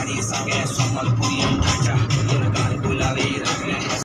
i Paris, I guess, on my